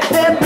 step in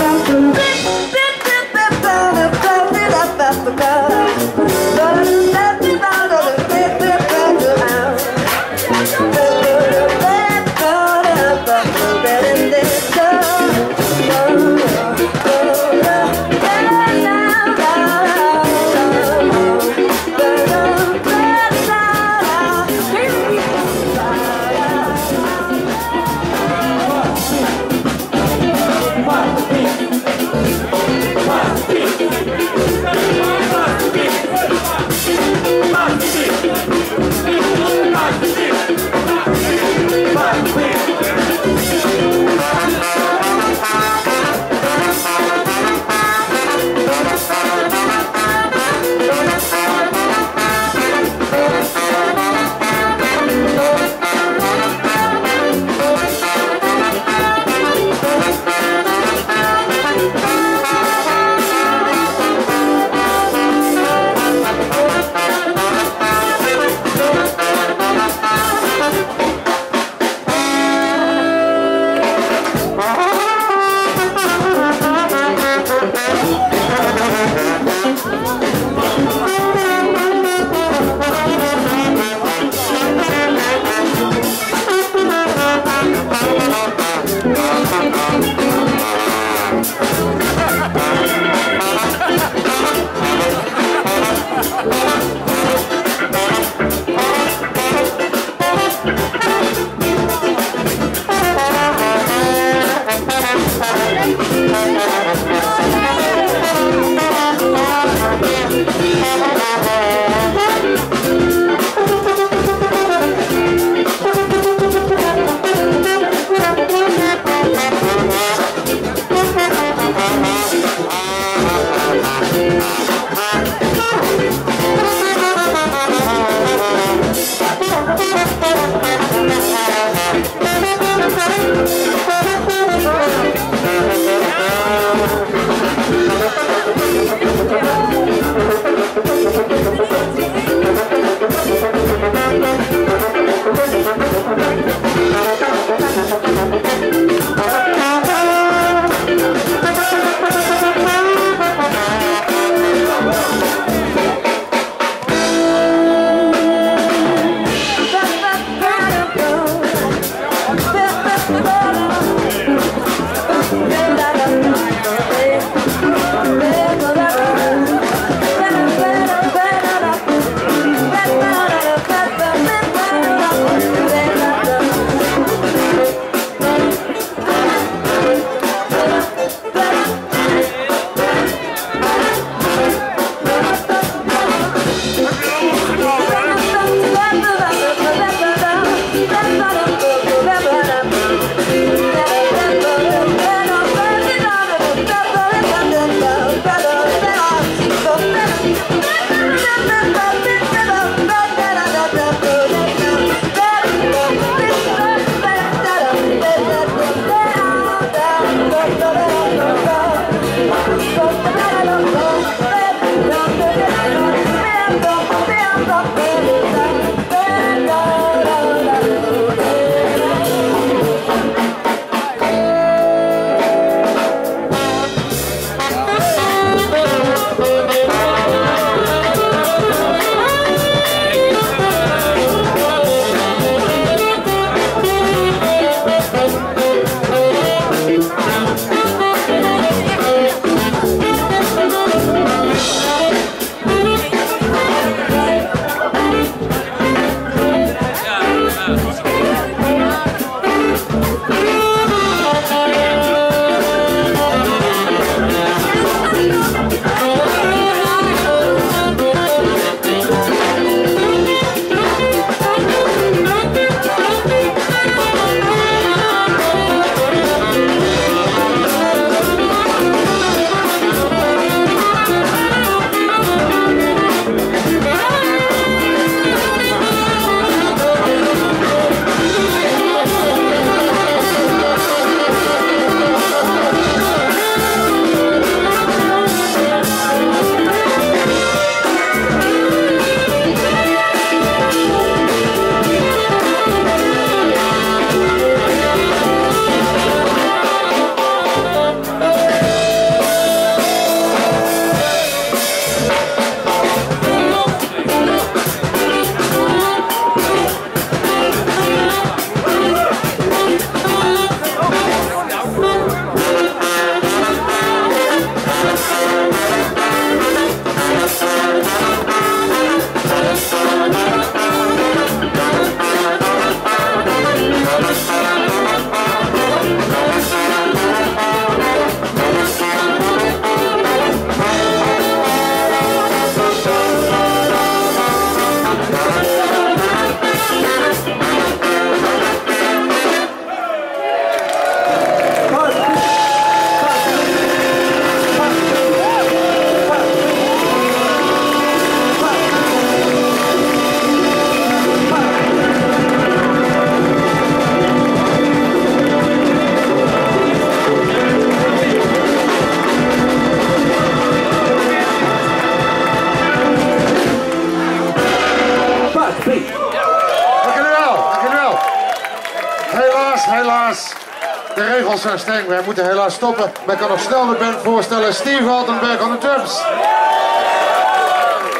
regels zijn streng. Wij moeten helaas stoppen. Men kan nog snel de band voorstellen. Steve Altenberg aan de drums.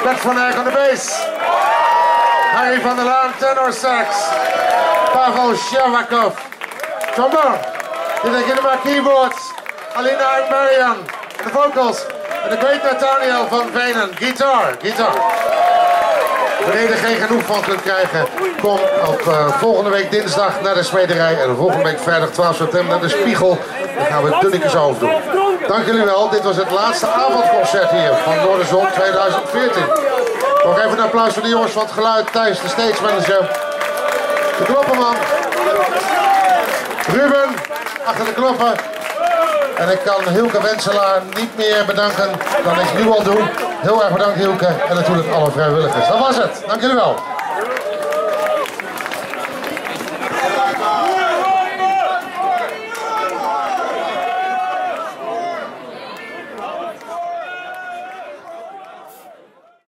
Bert van Eyck aan de bass. Harry van der Laan, tenor sax. Pavel Shavakov, trombone. Dina Ginema, keyboards. Alina en Marian, de vocals. En de great Nathaniel van Venen, gitaar, gitaar. Wanneer je er geen genoeg van kunt krijgen, kom op uh, volgende week dinsdag naar de smederij en volgende week vrijdag 12 september naar de Spiegel. Dan gaan we dunnetjes over doen. Dank jullie wel. Dit was het laatste avondconcert hier van Noorderzon 2014. Nog even een applaus voor de jongens van het geluid. Thijs, de stage manager. De knoppenman. Ruben, achter de knoppen. En ik kan Hilke Wenselaar niet meer bedanken dan ik nu al doe. Heel erg bedankt Hilke en natuurlijk alle vrijwilligers. Dat was het. Dank jullie wel.